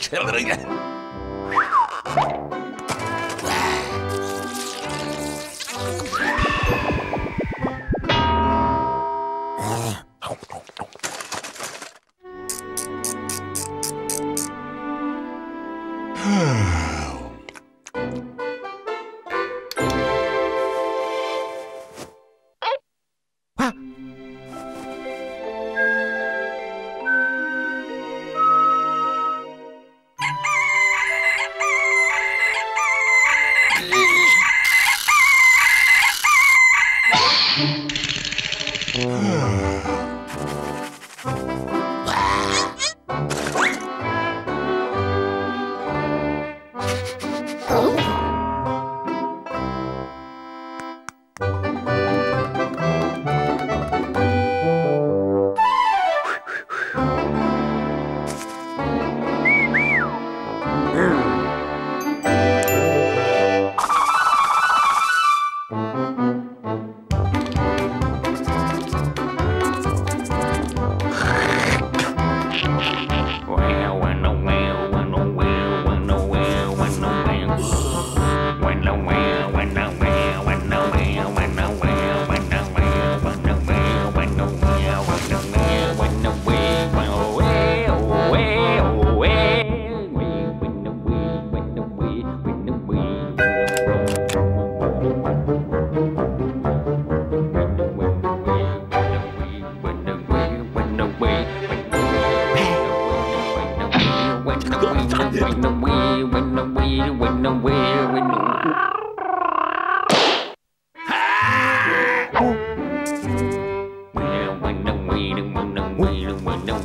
Schildringen. Huh?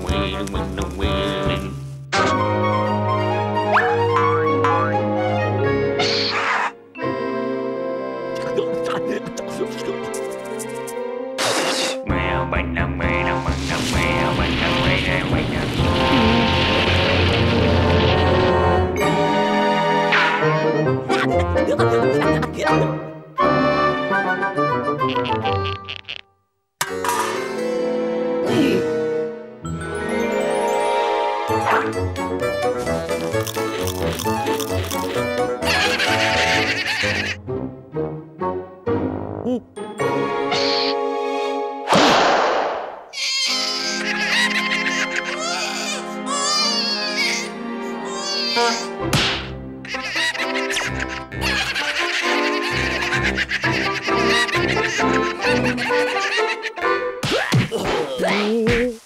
wing, wing. Oh.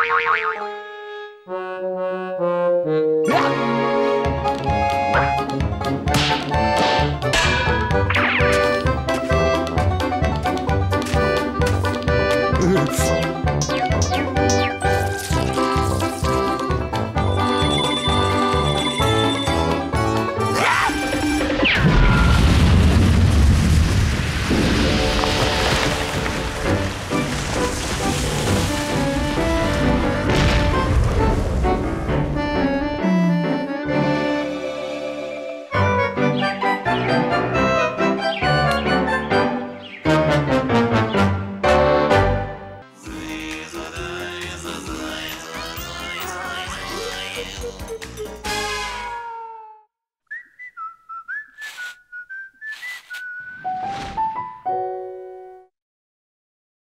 Oi, oi, oi, oi, oi.